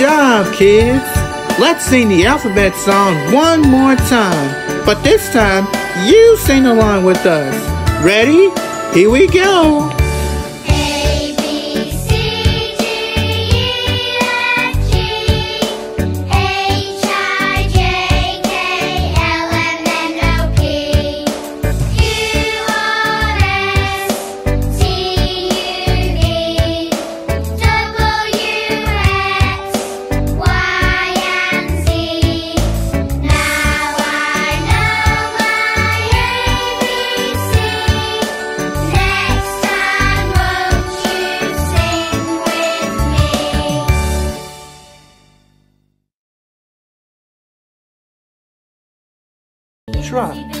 job, kids! Let's sing the alphabet song one more time. But this time, you sing along with us. Ready? Here we go! Try.